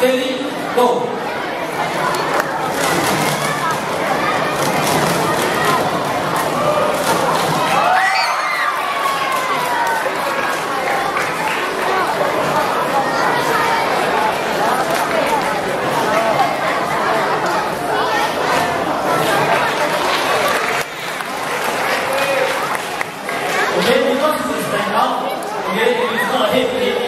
go. Okay, because this is stand up, okay, it's not a hit,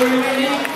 Gracias.